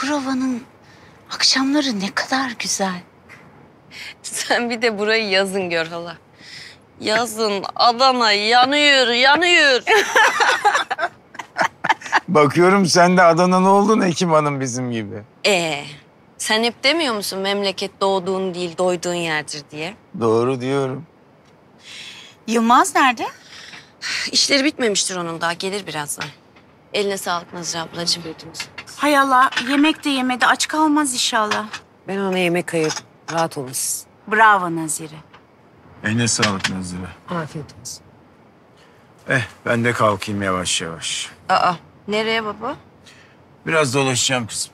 Çukurova'nın akşamları ne kadar güzel. Sen bir de burayı yazın gör hala. Yazın Adana yanıyor, yanıyor. Bakıyorum sen de Adana'lı oldun Hekim Hanım bizim gibi. Ee, sen hep demiyor musun memleket doğduğun değil doyduğun yerdir diye? Doğru diyorum. Yılmaz nerede? İşleri bitmemiştir onun daha gelir birazdan. Eline sağlık Nazire ablacığım. Hay Allah yemek de yemedi aç kalmaz inşallah. Ben ona yemek ayırdım. Rahat olun siz. Bravo Nazire. Eline sağlık Nazire. Afiyet olsun. Eh ben de kalkayım yavaş yavaş. Aa, nereye baba? Biraz dolaşacağım kızım.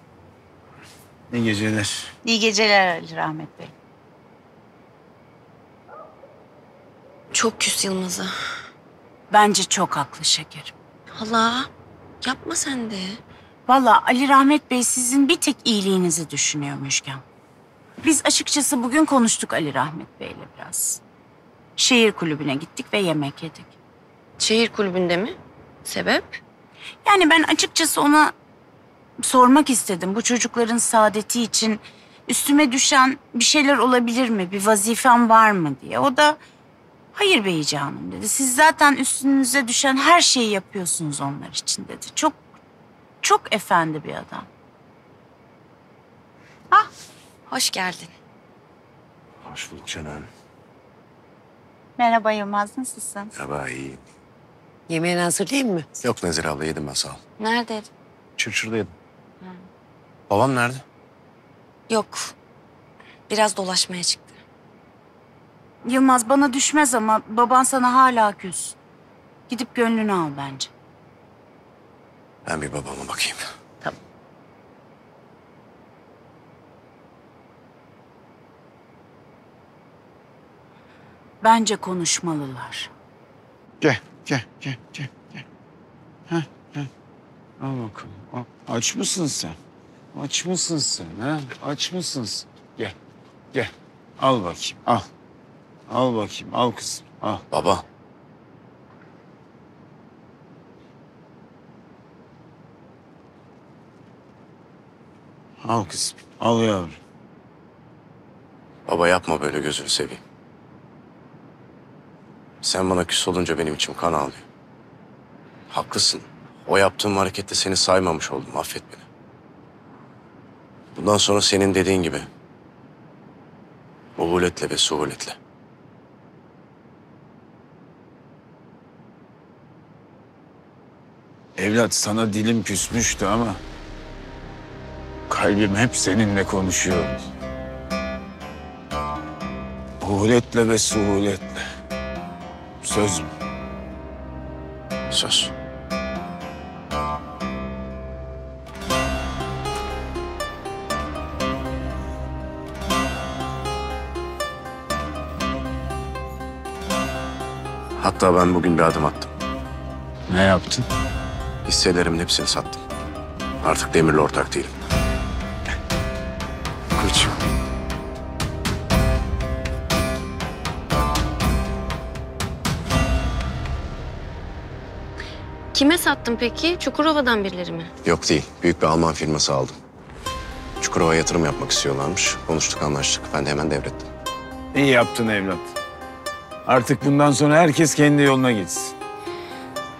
İyi geceler. İyi geceler Ali Rahmet Bey. Çok küs Yılmaz'a. Bence çok haklı şekerim. Hala yapma sen de. Vallahi Ali Rahmet Bey sizin bir tek iyiliğinizi düşünüyor Müjgan. Biz açıkçası bugün konuştuk Ali Rahmet Bey'le biraz. Şehir kulübüne gittik ve yemek yedik. Şehir kulübünde mi? Sebep? Yani ben açıkçası ona sormak istedim. Bu çocukların saadeti için üstüme düşen bir şeyler olabilir mi? Bir vazifem var mı diye. O da hayır Beyci Hanım dedi. Siz zaten üstünüze düşen her şeyi yapıyorsunuz onlar için dedi. Çok çok efendi bir adam. Hoş geldin. Hoş bulduk canım. Merhaba Yılmaz nasılsın? Merhaba, iyi. Yemeğini hazırlayayım mı? Yok Nezire abla yedim ben sağ ol. Nerede? Çırçırda yedim. Babam nerede? Yok. Biraz dolaşmaya çıktı. Yılmaz bana düşmez ama baban sana hala küs. Gidip gönlünü al bence. Ben bir babama bakayım. Tamam. Bence konuşmalılar. Gel, gel, gel, gel, gel. Heh, heh. Al bakalım. Al. Aç mısın sen? Aç mısın sen? Ha? Aç mısın sen? Gel, gel. Al bakayım, al. Al bakayım, al kızım, al. Baba. Al kızım, al yavrum. Baba yapma böyle gözünü seveyim. Sen bana küs olunca benim içim kan ağlıyor. Haklısın. O yaptığım harekette seni saymamış oldum. Affet beni. Bundan sonra senin dediğin gibi. Uhuletle ve suhuletle. Evlat sana dilim küsmüştü ama... ...kalbim hep seninle konuşuyor. Uhuletle ve suhuletle. Söz mü? Söz. Hatta ben bugün bir adım attım. Ne yaptın? Hisselerimin hepsini sattım. Artık Demir'le ortak değilim. Kime sattın peki? Çukurova'dan birileri mi? Yok değil. Büyük bir Alman firması aldım. Çukurova yatırım yapmak istiyorlarmış. Konuştuk anlaştık. Ben de hemen devrettim. İyi yaptın evlat. Artık bundan sonra herkes kendi yoluna gitsin.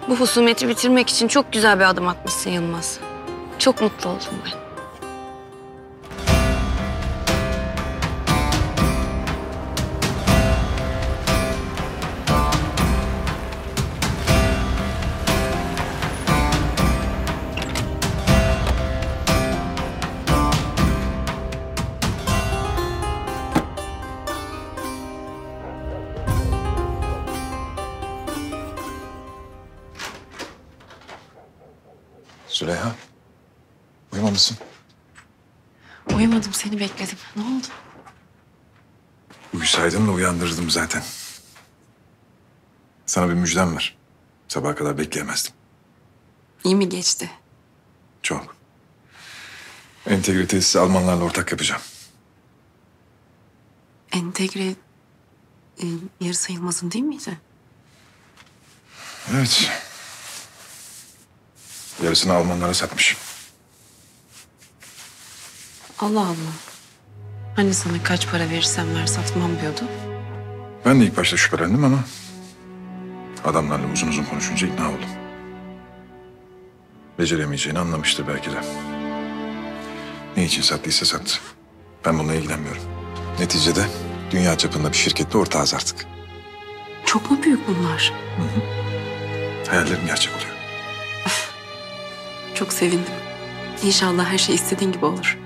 Bu husumeti bitirmek için çok güzel bir adım atmışsın Yılmaz. Çok mutlu oldum ben. Züleyha, uyumamışsın. Uyumadım seni bekledim. Ne oldu? Uyusaydın da uyandırırdım zaten. Sana bir müjdem var. Sabaha kadar bekleyemezdim. İyi mi geçti? Çok. Entegre tesisi Almanlarla ortak yapacağım. Entegre e, yarı sayılmazın değil miydi? Evet. Yarısını Almanlara satmış. Allah Allah. Hani sana kaç para verirsen ver satmam diyordu. Ben de ilk başta şüphelendim ama... ...adamlarla uzun uzun konuşunca ikna oldum. Beceremeyeceğini anlamıştır belki de. Ne için sattıysa sattı. Ben bununla ilgilenmiyorum. Neticede dünya çapında bir şirkette ortağız artık. Çok mu büyük bunlar? Hayallerim gerçek oluyor. Çok sevindim. İnşallah her şey istediğin gibi olur.